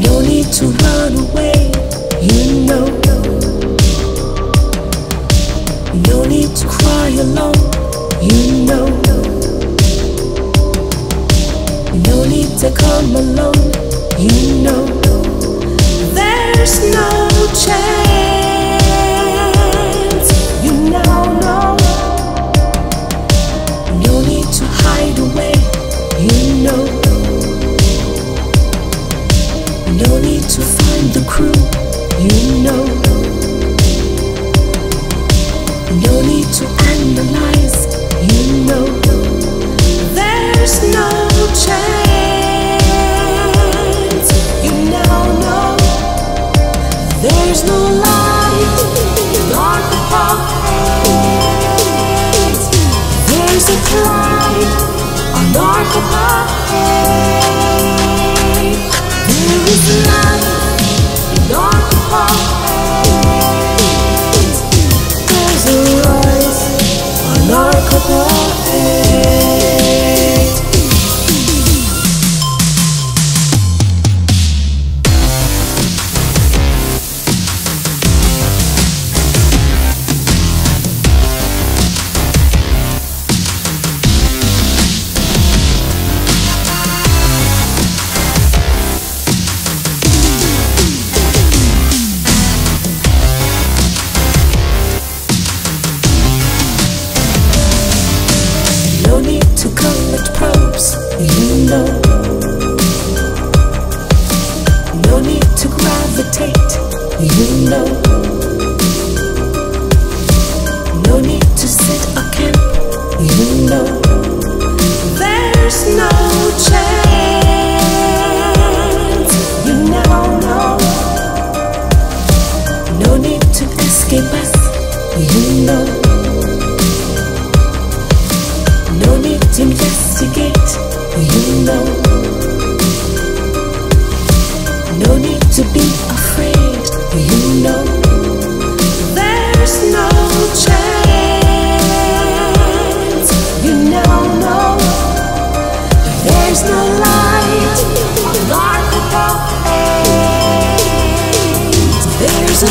to run away, you know. No need to cry alone, you know. No need to come alone, you know. There's no There's no light our pockets. There's a on our pockets. There is light No need to gravitate, you know. No need to set a camp, you know. There's no chance, you now know. No need to escape us, you know. No need to investigate, you know. No need to be afraid, you know. There's no chance, you now know. There's no light. There's a